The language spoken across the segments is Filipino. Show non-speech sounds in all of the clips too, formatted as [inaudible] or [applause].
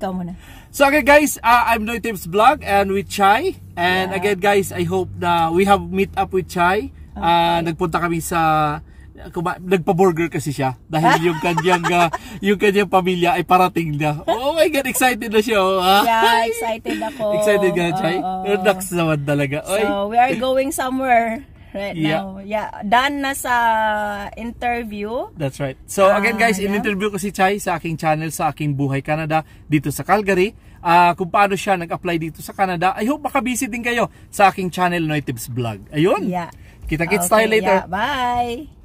Ikaw muna. So again guys, uh, I'm Noy Tips Vlog and with Chai. And Yeah. again guys, I hope na we have meet up with Chai. Uh, nagpunta kami sa kuma, nagpa-burger kasi siya dahil [laughs] yung kanyang uh, yung kanyang pamilya ay parating na. Oh my god, excited na siya. oh. Ah. Yeah, excited ako. [laughs] excited ka, Chai? Oo. Relax naman talaga. Oy. So, we are going somewhere right Yeah. now. Yeah, done na sa interview. That's right. So Ah, again guys, yeah. in-interview ko si Chai sa aking channel sa aking Buhay Canada dito sa Calgary. Ah, kung paano siya nag-apply dito sa Canada. I hope makabisit din kayo sa aking channel Noy Tips Vlog. Ayun. Yeah. Kita-kits Okay, tayo later. yeah. Bye.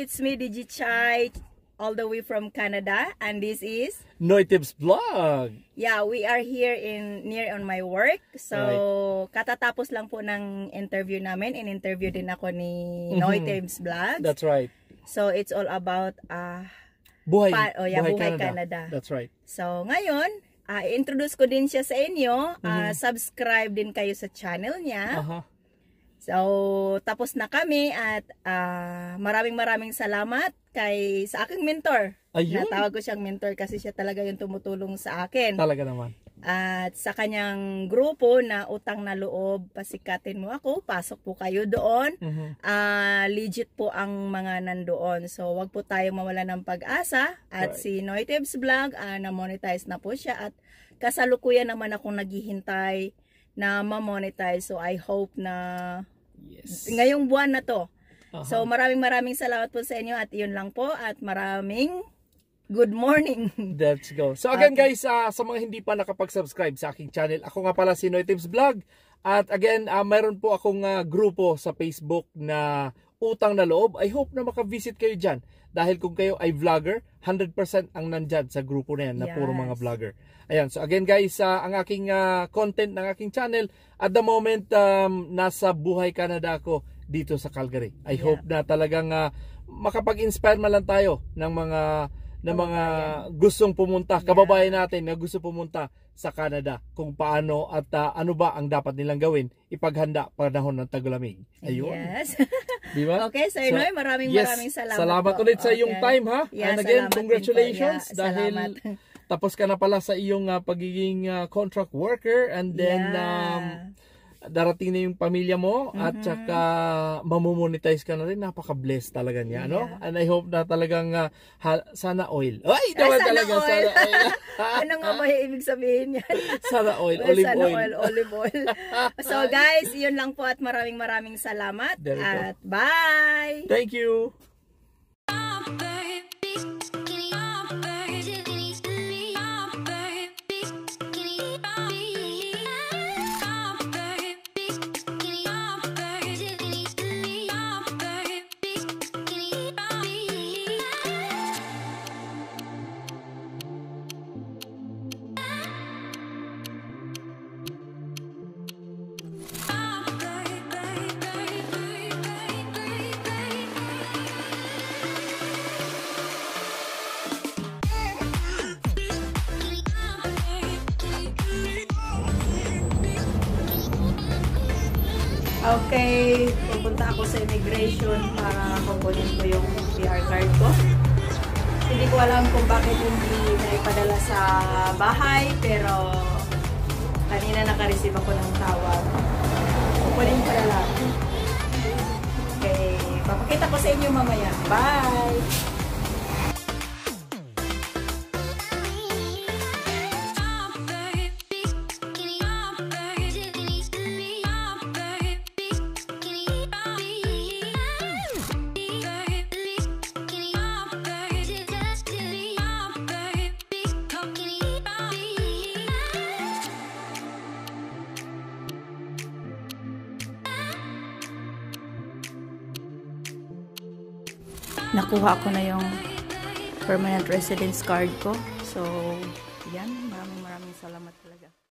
It's me Digi Chai all the way from Canada and this is Noy Tips Vlog. Yeah, we are here in near on my work. So, katatapos lang po ng interview namin. In-interview din ako ni Noy Tims Vlogs. That's right. So, it's all about uh, Buhay. Pa- oh, yeah, Buhay Canada. That's right. So, ngayon, ah, i-introduce ko din siya sa inyo. Ah, subscribe din kayo sa channel niya. Aha. So, tapos na kami at ah, maraming maraming salamat kay sa aking mentor. Ayun. Natawag ko siyang mentor kasi siya talaga yung tumutulong sa akin. Talaga naman. At sa kanyang grupo na utang na loob, pasikatin mo ako, pasok po kayo doon. Mhm. Ah, legit po ang mga nandoon. So, wag po tayong mawala ng pag-asa. At Right. si Noitibs Vlog, ah, na-monetize na po siya. At kasalukuyan naman akong naghihintay na ma-monetize. So, I hope na Yes. ngayong buwan na to. Aha. So, maraming maraming salamat po sa inyo. At yun lang po. At maraming good morning. [laughs] Let's go. So again guys, ah, sa mga hindi pa nakapag-subscribe sa aking channel, ako nga pala si Noy Tips Vlog. At again, ah, mayroon po akong ah, grupo sa Facebook na utang na loob. I hope na makavisit kayo dyan. Dahil kung kayo ay vlogger, 100% ang nandyan sa grupo na yan na puro Yes. mga vlogger. Ayan, so again guys, ah, ang aking ah, content ng aking channel, at the moment, um, nasa Buhay Canada ako dito sa Calgary. I Yeah. hope na talagang ah, makapag-inspire man lang tayo ng mga ng mga gustong pumunta, kababayan natin na gusto pumunta sa Canada kung paano at ah, ano ba ang dapat nilang gawin ipaghanda panahon ng tagulamig. Ayun. Yes. [laughs] Di ba? okay, Sir So, Noy, maraming yes, maraming salamat Salamat po. ulit sa iyong Okay. time ha. Yeah, And again, congratulations Yeah, dahil salamat. [laughs] tapos ka na pala sa iyong ah, pagiging ah, contract worker and then Yeah. um, darating na yung pamilya mo at Mhm. saka mamomonetize ka na rin. Napaka-blessed talaga niya, no? Yeah. And I hope na talagang ah, ha- sana oil. Ay, naman sana talaga oil. sana oil. [laughs] ano nga ba ibig sabihin yan? [laughs] sana oil, Well, olive sana oil. oil, olive oil. [laughs] so guys, yun lang po at maraming maraming salamat. At bye! Thank you. Okay, pupunta ako sa immigration para kukunin ko yung PR card ko. Hindi ko alam kung bakit hindi naipadala sa bahay, pero kanina naka-receive ako ng tawag. Kukunin ko na lang. Okay, papakita ko sa inyo mamaya. Bye! Nakuha ko na yung permanent residence card ko. So, yan. Maraming maraming salamat po.